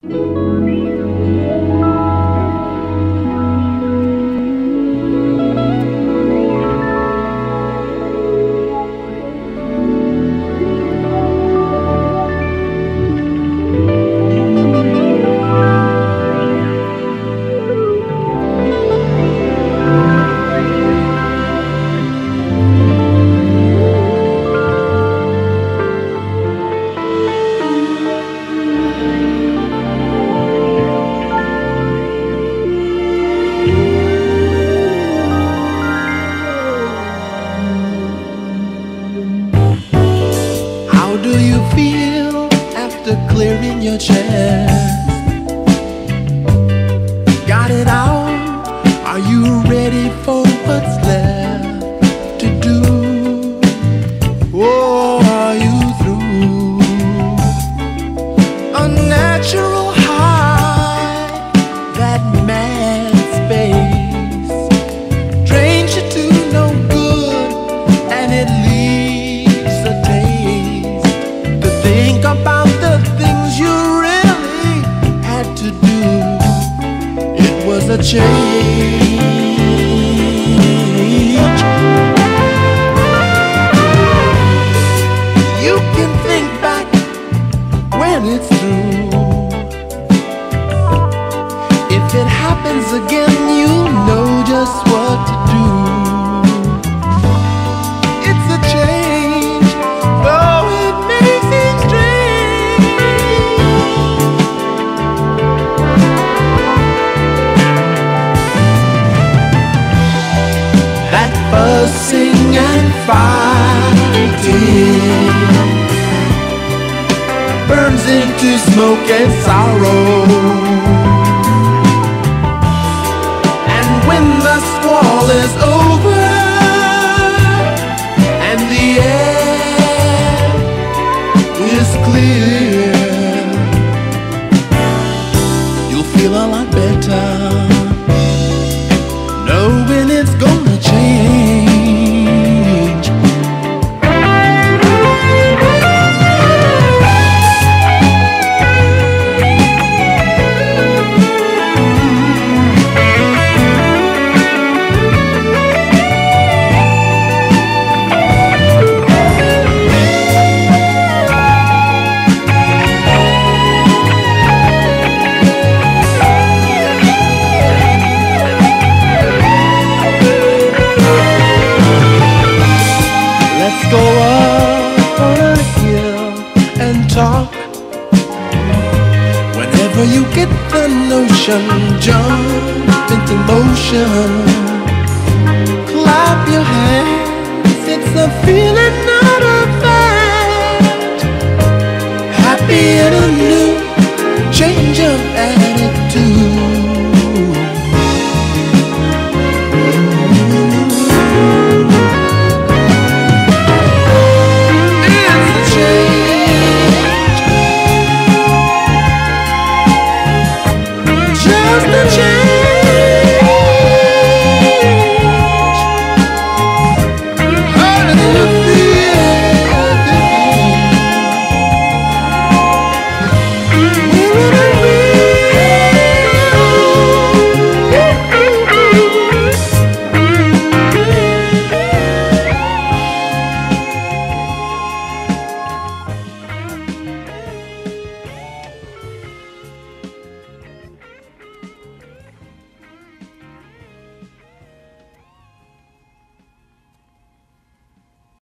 How clearing your chest? Got it out? Are you ready for what's left to do? Or are you through? A natural high, that mad space drains you to no good and it leaves a taste to think about a change. You can think back when it's through. If it happens again, fussing and fighting burns into smoke and sorrow. And when the squall is over and the air is clear, Whenever you get the notion, jump into motion.